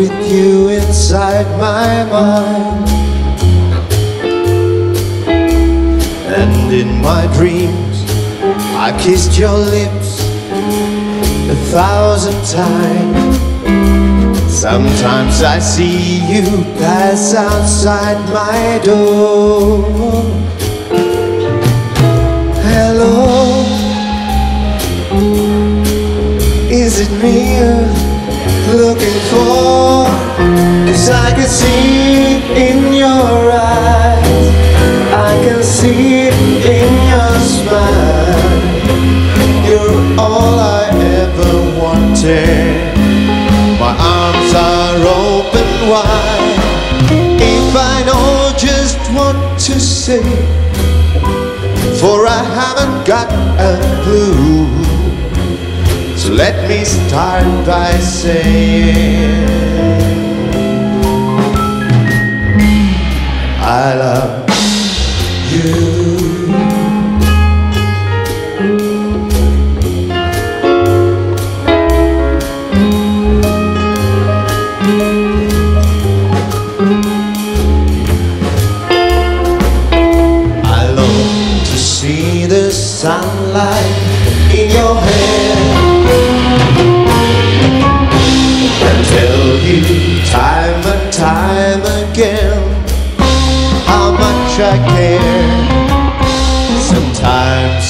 inside my mind. And in my dreams, I kissed your lips a thousand times. Sometimes I see you pass outside my door. Hello, is it me looking for? Cause I can see in your eyes, I can see in your smile. You're all I ever wanted. My arms are open wide. If I know just what to say, for I haven't got a clue. So let me start by saying,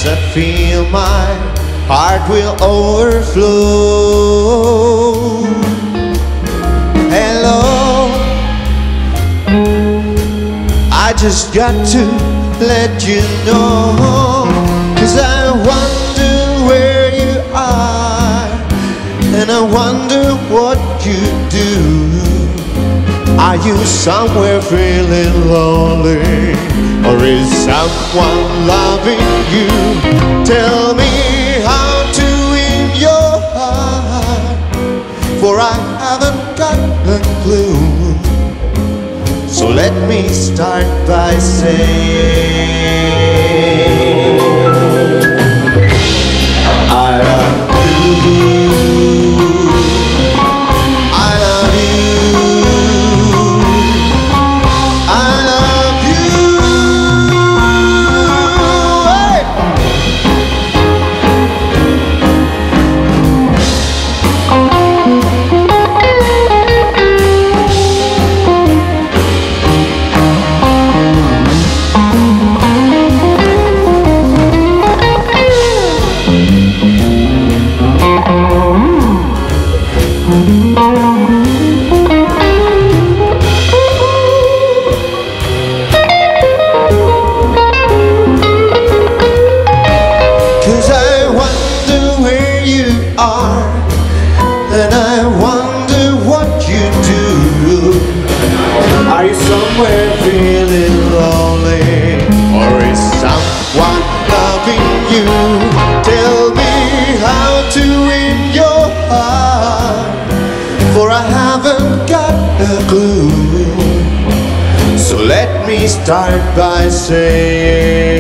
I feel my heart will overflow. Hello. I just got to let you know Cause I wonder where you are And I wonder what you do Are you somewhere feeling lonely Or is someone loving you. Tell me how to win your heart For I haven't got a clue. So let me start by saying are And I wonder what you do. Are you somewhere feeling lonely? Or is someone loving you? Tell me how to win your heart For I haven't got a clue. So let me start by saying